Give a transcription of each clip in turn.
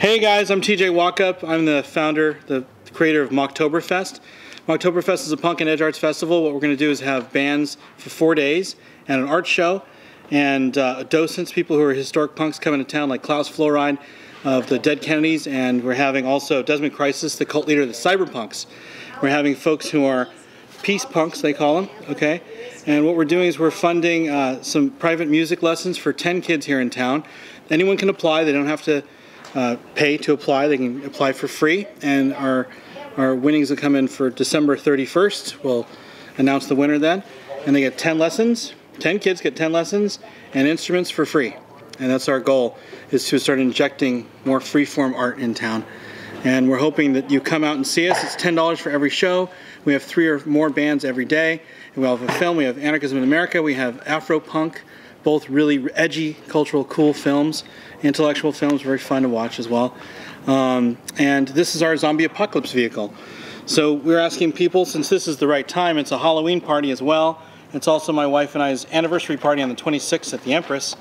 Hey guys, I'm TJ Walkup. I'm the founder, the creator of Mocktoberfest. Mocktoberfest is a punk and edge arts festival. What we're going to do is have bands for four days and an art show and uh, docents, people who are historic punks coming to town like Klaus Flouride of the Dead Kennedys and we're having also Desmond Crisis, the cult leader of the Cyberpunks. We're having folks who are peace punks, they call them, okay? And what we're doing is we're funding uh, some private music lessons for 10 kids here in town. Anyone can apply, they don't have to uh, pay to apply, they can apply for free. And our, our winnings will come in for December 31st. We'll announce the winner then. And they get 10 lessons, 10 kids get 10 lessons and instruments for free. And that's our goal, is to start injecting more freeform art in town. And we're hoping that you come out and see us. It's $10 for every show. We have three or more bands every day. We have a film. We have Anarchism in America. We have Afro Punk, both really edgy, cultural, cool films. Intellectual films, very fun to watch as well. Um, and this is our zombie apocalypse vehicle. So we're asking people, since this is the right time, it's a Halloween party as well. It's also my wife and I's anniversary party on the 26th at the Empress.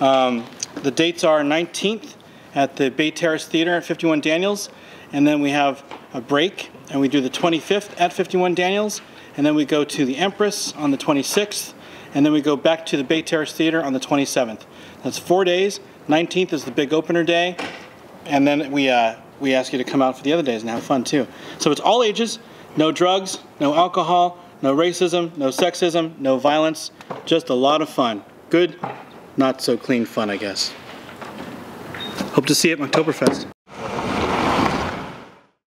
Um, the dates are 19th at the Bay Terrace Theater at 51 Daniels, and then we have a break, and we do the 25th at 51 Daniels, and then we go to the Empress on the 26th, and then we go back to the Bay Terrace Theater on the 27th. That's four days. 19th is the big opener day, and then we uh, we ask you to come out for the other days and have fun too. So it's all ages, no drugs, no alcohol, no racism, no sexism, no violence, just a lot of fun. Good, not so clean fun, I guess. Hope to see you at Mocktoberfest.